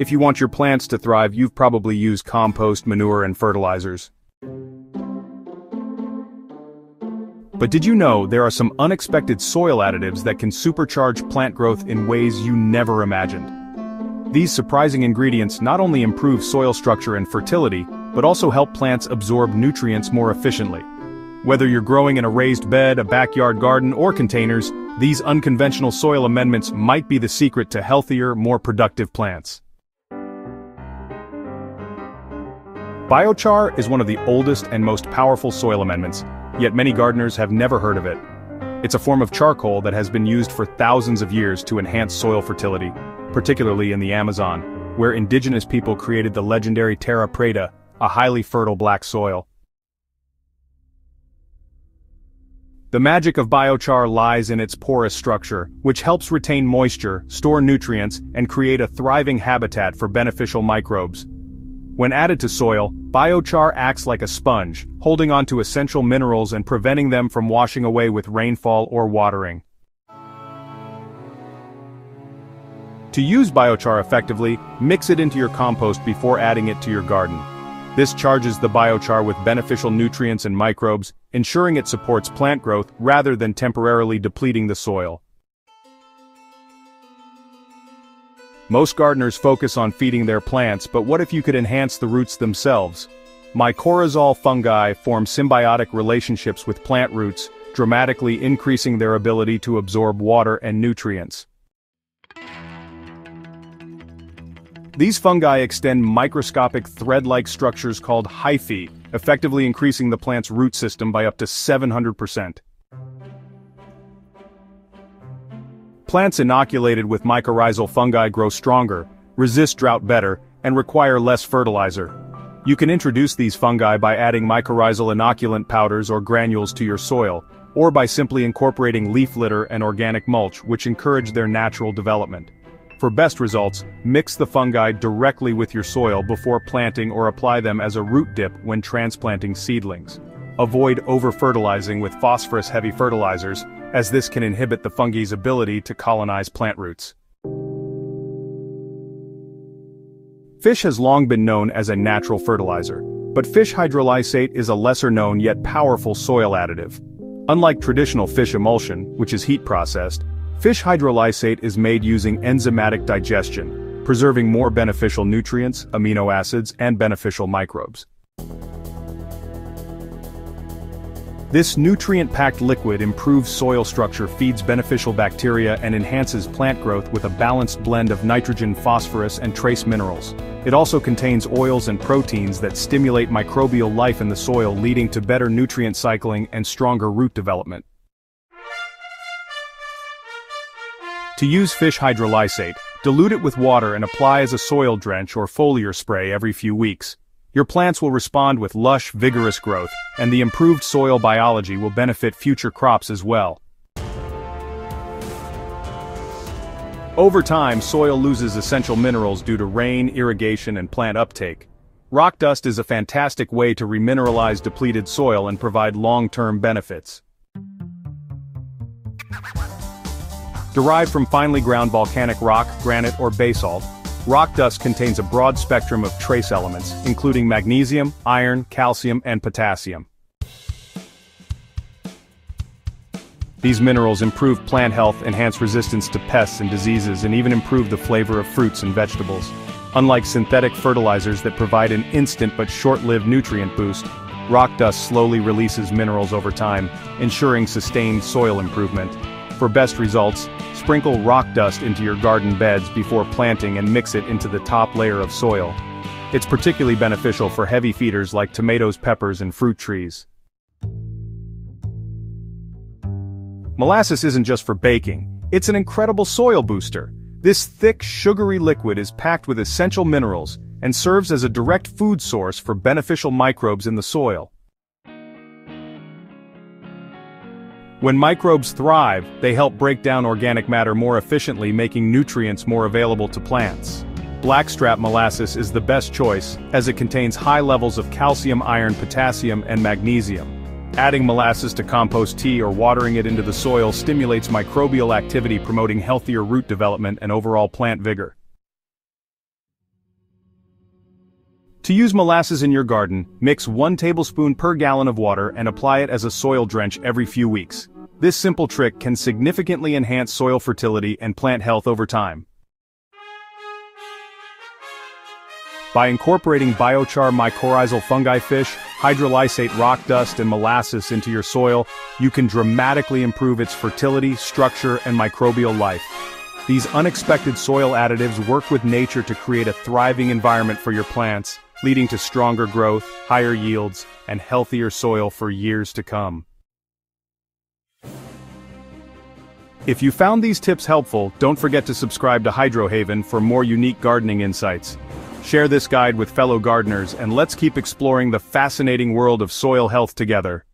If you want your plants to thrive, you've probably used compost, manure, and fertilizers. But did you know there are some unexpected soil additives that can supercharge plant growth in ways you never imagined? These surprising ingredients not only improve soil structure and fertility, but also help plants absorb nutrients more efficiently. Whether you're growing in a raised bed, a backyard garden, or containers, these unconventional soil amendments might be the secret to healthier, more productive plants. Biochar is one of the oldest and most powerful soil amendments, yet many gardeners have never heard of it. It's a form of charcoal that has been used for thousands of years to enhance soil fertility, particularly in the Amazon, where indigenous people created the legendary terra preta, a highly fertile black soil. The magic of biochar lies in its porous structure, which helps retain moisture, store nutrients, and create a thriving habitat for beneficial microbes. When added to soil, biochar acts like a sponge, holding onto essential minerals and preventing them from washing away with rainfall or watering. To use biochar effectively, mix it into your compost before adding it to your garden. This charges the biochar with beneficial nutrients and microbes, ensuring it supports plant growth rather than temporarily depleting the soil. Most gardeners focus on feeding their plants, but what if you could enhance the roots themselves? Mycorrhizal fungi form symbiotic relationships with plant roots, dramatically increasing their ability to absorb water and nutrients. These fungi extend microscopic thread-like structures called hyphae, effectively increasing the plant's root system by up to 700%. Plants inoculated with mycorrhizal fungi grow stronger, resist drought better, and require less fertilizer. You can introduce these fungi by adding mycorrhizal inoculant powders or granules to your soil, or by simply incorporating leaf litter and organic mulch which encourage their natural development. For best results, mix the fungi directly with your soil before planting or apply them as a root dip when transplanting seedlings. Avoid over-fertilizing with phosphorus-heavy fertilizers, as this can inhibit the fungi's ability to colonize plant roots. Fish has long been known as a natural fertilizer, but fish hydrolysate is a lesser-known yet powerful soil additive. Unlike traditional fish emulsion, which is heat-processed, fish hydrolysate is made using enzymatic digestion, preserving more beneficial nutrients, amino acids, and beneficial microbes. This nutrient-packed liquid improves soil structure feeds beneficial bacteria and enhances plant growth with a balanced blend of nitrogen phosphorus and trace minerals. It also contains oils and proteins that stimulate microbial life in the soil leading to better nutrient cycling and stronger root development. To use fish hydrolysate, dilute it with water and apply as a soil drench or foliar spray every few weeks. Your plants will respond with lush, vigorous growth, and the improved soil biology will benefit future crops as well. Over time, soil loses essential minerals due to rain, irrigation, and plant uptake. Rock dust is a fantastic way to remineralize depleted soil and provide long-term benefits. Derived from finely ground volcanic rock, granite, or basalt, Rock dust contains a broad spectrum of trace elements, including magnesium, iron, calcium, and potassium. These minerals improve plant health, enhance resistance to pests and diseases, and even improve the flavor of fruits and vegetables. Unlike synthetic fertilizers that provide an instant but short-lived nutrient boost, rock dust slowly releases minerals over time, ensuring sustained soil improvement. For best results, sprinkle rock dust into your garden beds before planting and mix it into the top layer of soil. It's particularly beneficial for heavy feeders like tomatoes, peppers, and fruit trees. Molasses isn't just for baking, it's an incredible soil booster. This thick, sugary liquid is packed with essential minerals and serves as a direct food source for beneficial microbes in the soil. When microbes thrive, they help break down organic matter more efficiently making nutrients more available to plants. Blackstrap molasses is the best choice, as it contains high levels of calcium, iron, potassium, and magnesium. Adding molasses to compost tea or watering it into the soil stimulates microbial activity promoting healthier root development and overall plant vigor. To use molasses in your garden, mix 1 tablespoon per gallon of water and apply it as a soil drench every few weeks. This simple trick can significantly enhance soil fertility and plant health over time. By incorporating biochar mycorrhizal fungi fish, hydrolysate rock dust and molasses into your soil, you can dramatically improve its fertility, structure and microbial life. These unexpected soil additives work with nature to create a thriving environment for your plants, leading to stronger growth, higher yields, and healthier soil for years to come. If you found these tips helpful, don't forget to subscribe to Hydrohaven for more unique gardening insights. Share this guide with fellow gardeners and let's keep exploring the fascinating world of soil health together.